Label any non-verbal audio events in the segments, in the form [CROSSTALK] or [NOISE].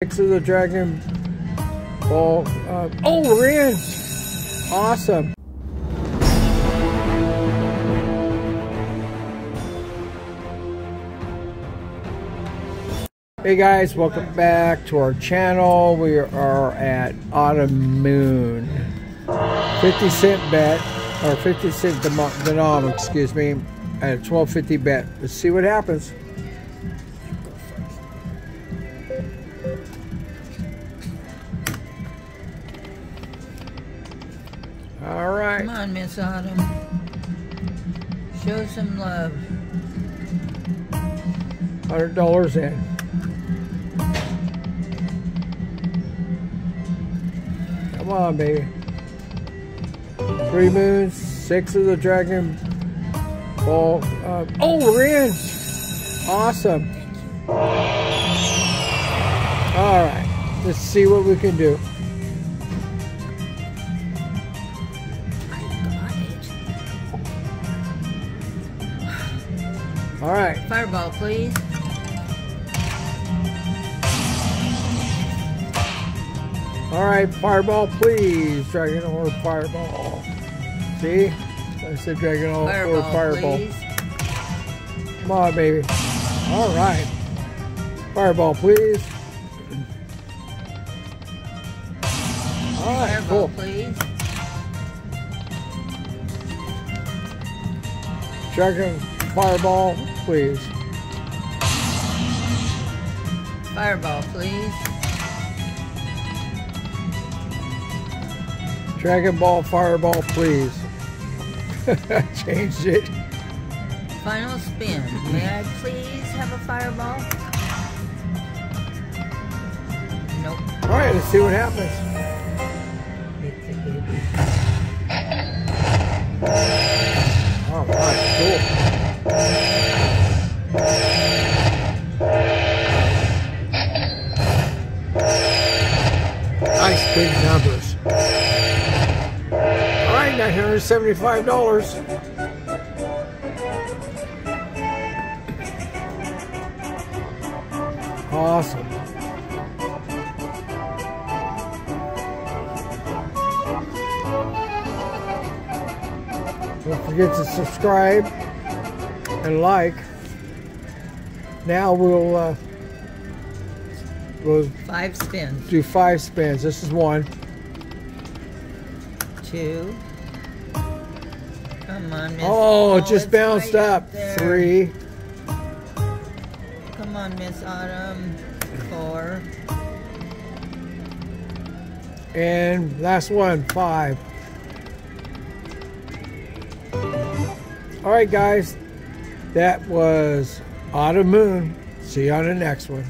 Six of the Dragon Ball. Uh, oh, we're in! Awesome. Hey guys, welcome back to our channel. We are at Autumn Moon. 50 cent bet, or 50 cent denom, excuse me, at a 1250 bet. Let's see what happens. All right. Come on, Miss Autumn. Show some love. Hundred dollars in. Come on, baby. Three moons, six of the dragon ball. Uh, oh, we're in. Awesome. All right. Let's see what we can do. All right. Fireball, please. All right, fireball, please. Dragon or fireball. See? I said dragon or Fireball, fireball. please. Come on, baby. All right. Fireball, please. All right, Fireball, cool. please. Dragon, fireball, please. Fireball, please. Dragon ball, fireball, please. [LAUGHS] Changed it. Final spin. May I please have a fireball? Nope. All right, let's see what happens. Big numbers. All right, $975. Awesome. Don't forget to subscribe and like. Now we'll uh, we'll Five spins. do five spins. This is one. Two. Come on, Miss. Oh, it just bounced right up. there. Three. Come on, Miss Autumn. Four. And last one, five. All right, guys. That was Autumn Moon. See you on the next one.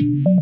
you